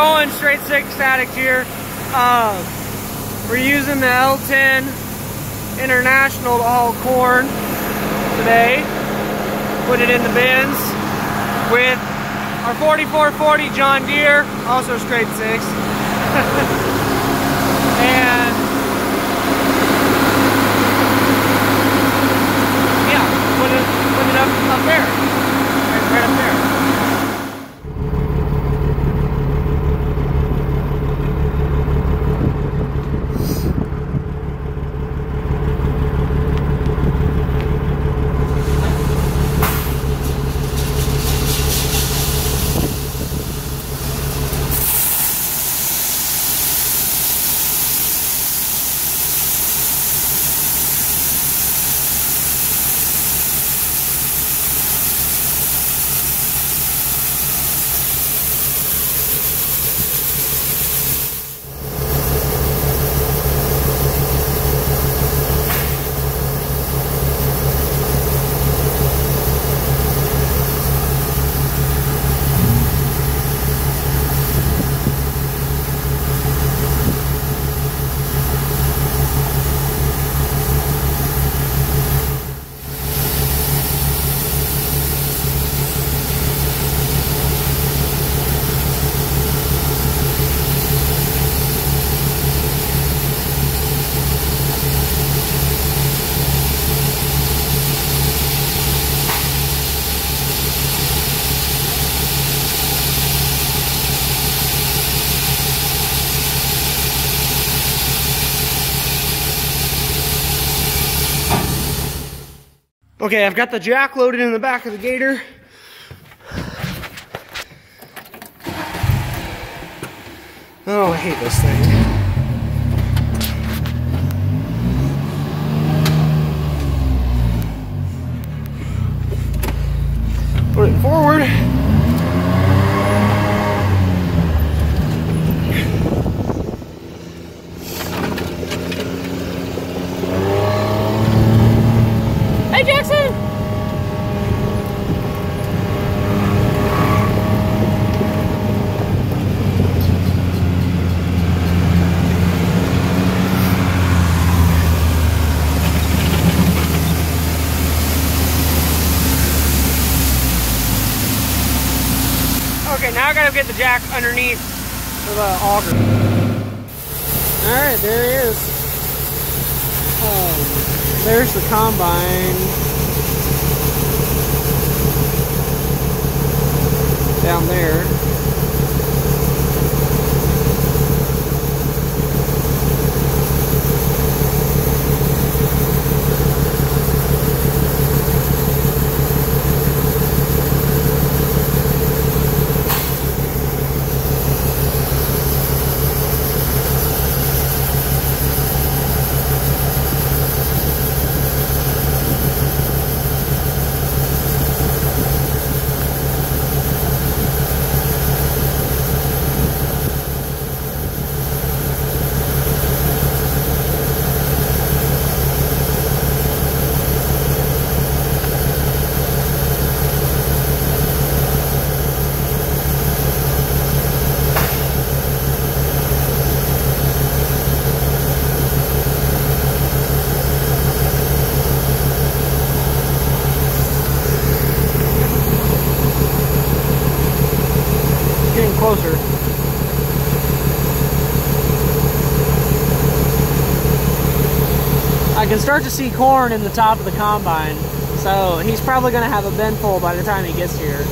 going straight six addict here. Uh, we're using the L10 International to haul corn today. Put it in the bins with our 4440 John Deere, also straight six. and yeah, put it, put it up, up there. Right, right up there. Okay, I've got the jack loaded in the back of the gator. Oh, I hate this thing. Put it forward. Hey, Jackson! Okay, now I gotta get the jack underneath for the auger. Alright, there it is. Um, there's the combine. Down there. Getting closer. I can start to see corn in the top of the combine, so he's probably going to have a bin full by the time he gets here.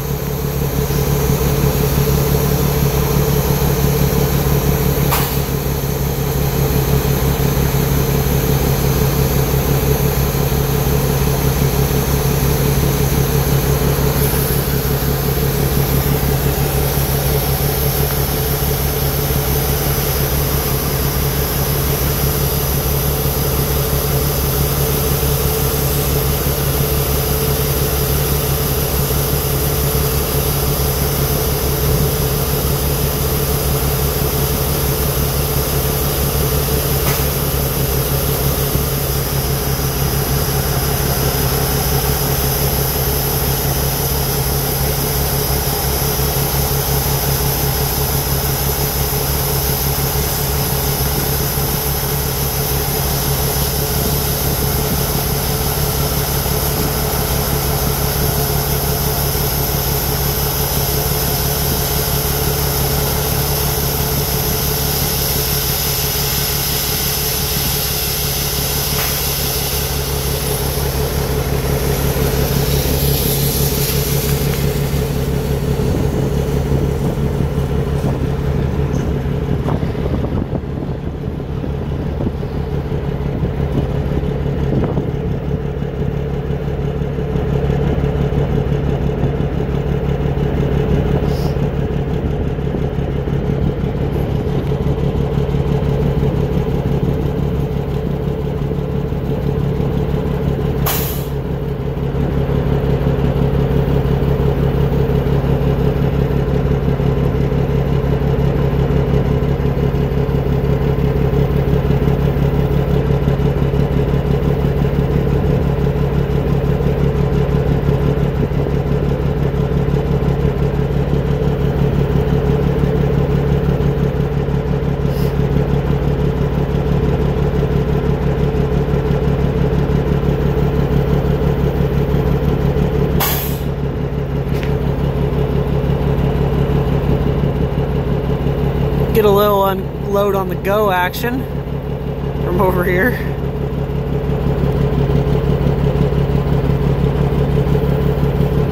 Get a little unload on the go action from over here.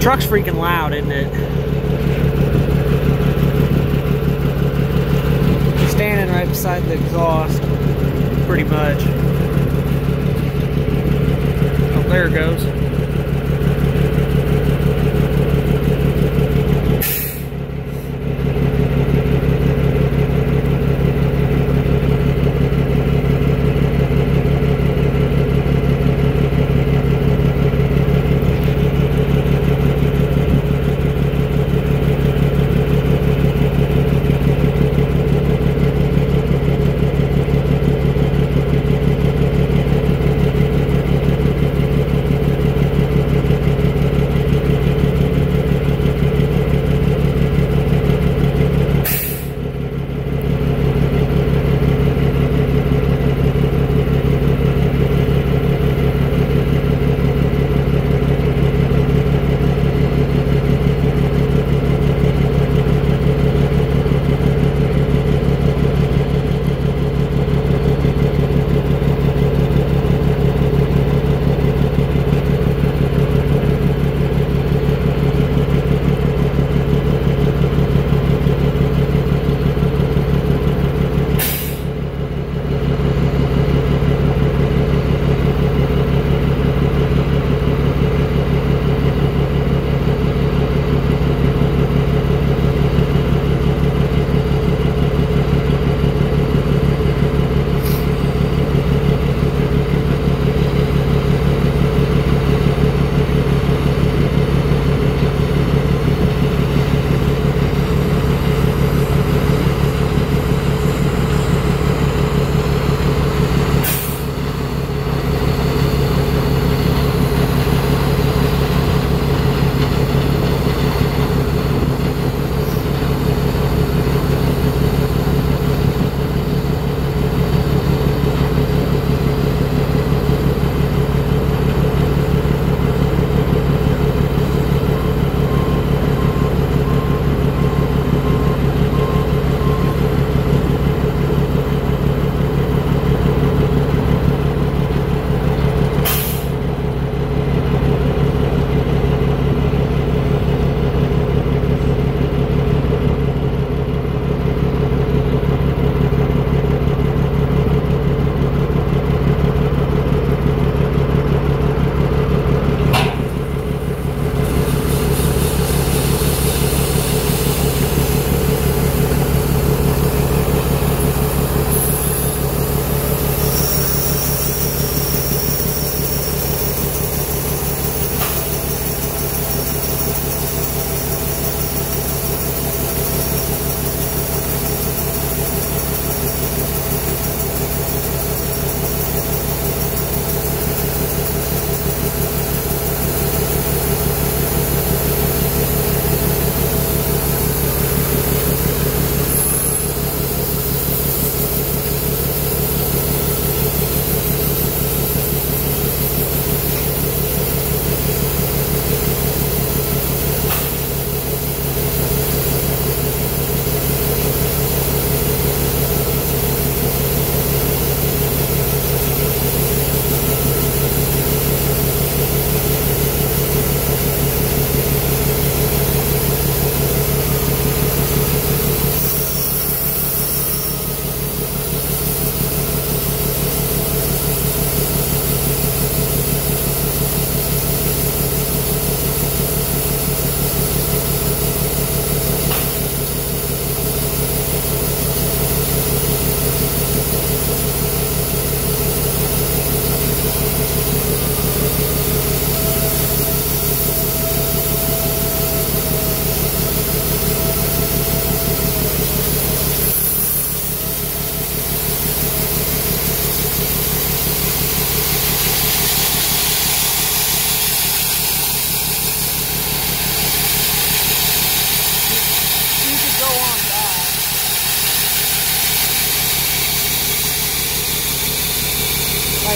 Truck's freaking loud, isn't it? Standing right beside the exhaust, pretty much. Oh, there it goes.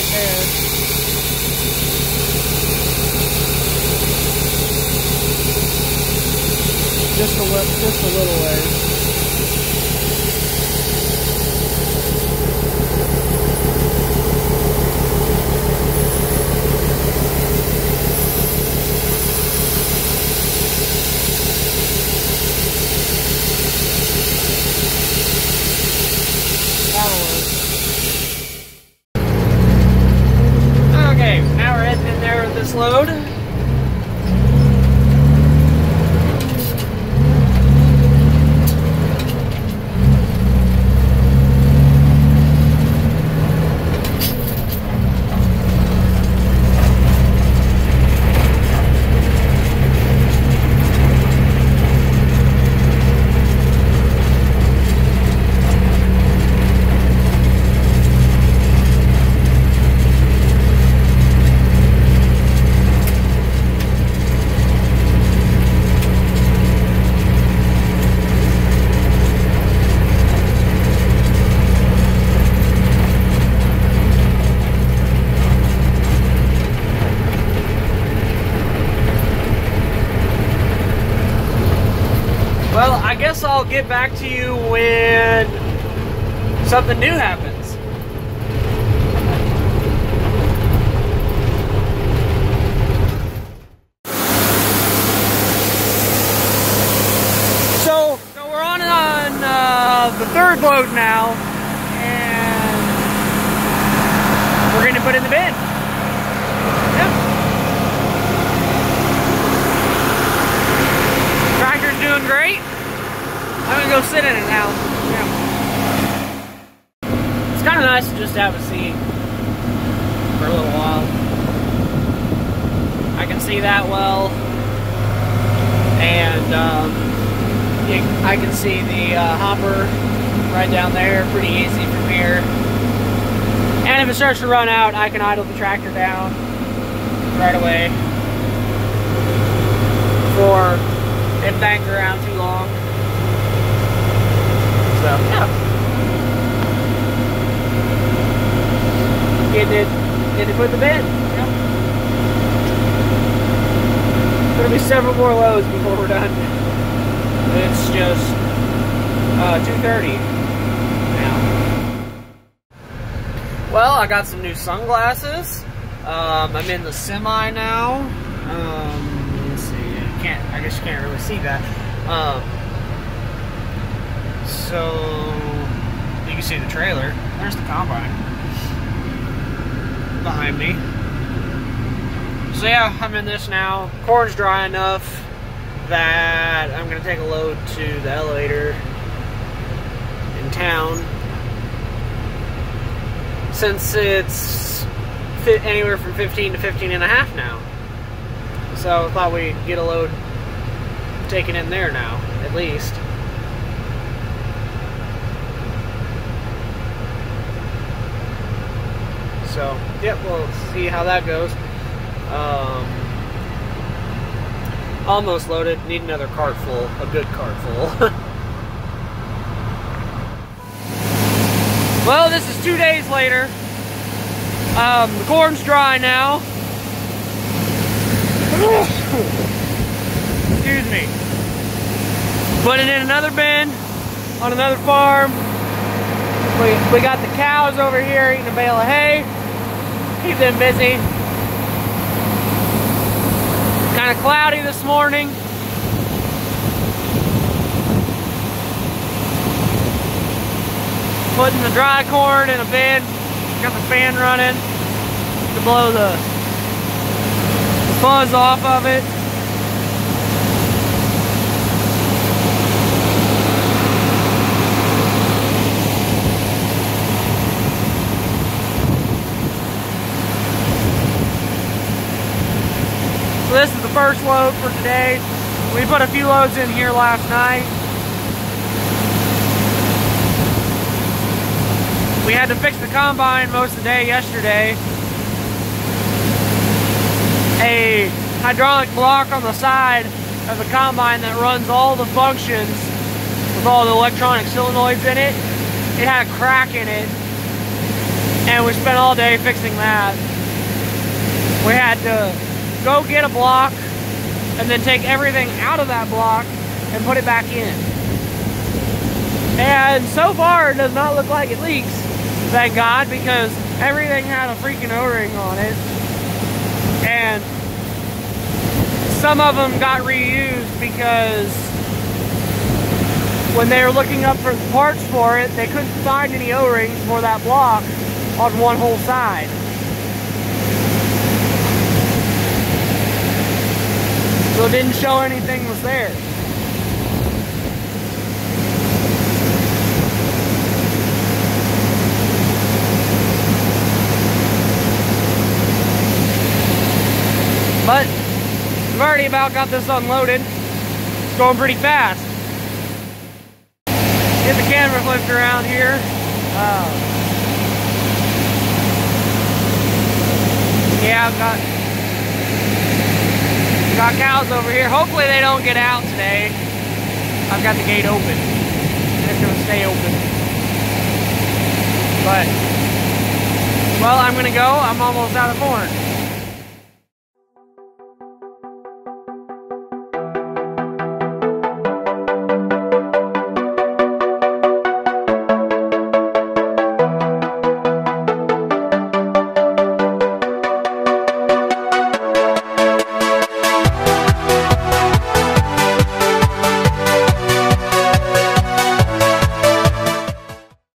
Right there. Just a little, just a little way. load. Get back to you when something new happens. So, so we're on on uh, the third load now, and we're going to put in the bin. Doing great. I'm gonna go sit in it now. Yeah. It's kind of nice to just have a seat for a little while. I can see that well, and um, I can see the uh, hopper right down there pretty easy from here. And if it starts to run out, I can idle the tractor down right away for it banged around too long. So, yeah. Getting it, getting it put the bin. Yeah. Gonna be several more loads before we're done. It's just uh, 2.30 now. Well, I got some new sunglasses. Um, I'm in the semi now. Um, let's see. You can't. I guess you can't really see that. Um, so you can see the trailer. There's the combine behind me. So yeah, I'm in this now. Corn's dry enough that I'm gonna take a load to the elevator in town. Since it's anywhere from 15 to 15 and a half now. So I thought we'd get a load taken in there now, at least. So, yep, we'll see how that goes. Um, almost loaded. Need another cart full. A good cart full. well, this is two days later. Um, the corn's dry now. Excuse me. Putting in another bin on another farm. We, we got the cows over here eating a bale of hay. Keep them busy. Kind of cloudy this morning. Putting the dry corn in a bin. Got the fan running to blow the fuzz off of it. First load for today. We put a few loads in here last night. We had to fix the combine most of the day yesterday. A hydraulic block on the side of the combine that runs all the functions with all the electronic solenoids in it. It had a crack in it. And we spent all day fixing that. We had to go get a block and then take everything out of that block and put it back in. And so far, it does not look like it leaks, thank God, because everything had a freaking O-ring on it. And some of them got reused because when they were looking up for parts for it, they couldn't find any O-rings for that block on one whole side. So it didn't show anything was there. But I've already about got this unloaded. It's going pretty fast. Get the camera flipped around here. Uh, yeah, I've got got cows over here. Hopefully they don't get out today. I've got the gate open. It's gonna stay open. But well, I'm gonna go. I'm almost out of corn.